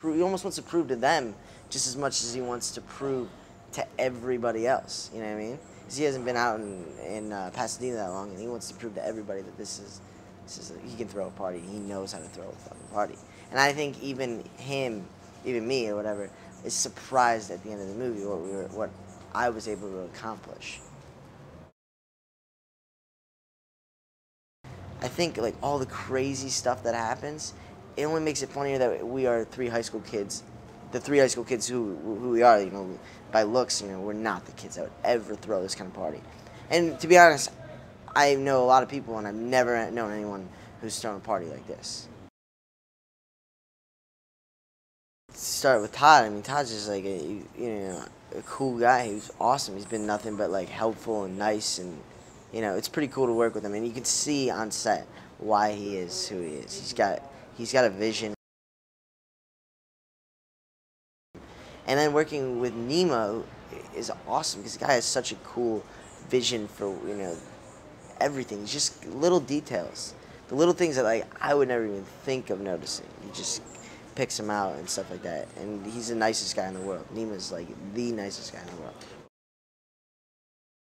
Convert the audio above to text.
He almost wants to prove to them just as much as he wants to prove to everybody else. You know what I mean? Because he hasn't been out in, in uh, Pasadena that long, and he wants to prove to everybody that this is this is a, he can throw a party. He knows how to throw a fucking party. And I think even him, even me or whatever, is surprised at the end of the movie what we were, what I was able to accomplish. I think like all the crazy stuff that happens, it only makes it funnier that we are three high school kids, the three high school kids who who we are. You know, by looks, you know, we're not the kids that would ever throw this kind of party. And to be honest, I know a lot of people, and I've never known anyone who's thrown a party like this. Start with Todd. I mean, Todd's just like a you know a cool guy. He's awesome. He's been nothing but like helpful and nice, and you know it's pretty cool to work with him. And you can see on set why he is who he is. He's got he's got a vision. And then working with Nima is awesome because the guy has such a cool vision for you know everything. It's just little details, the little things that like I would never even think of noticing. He just picks them out and stuff like that. And he's the nicest guy in the world. Nima's like the nicest guy in the world.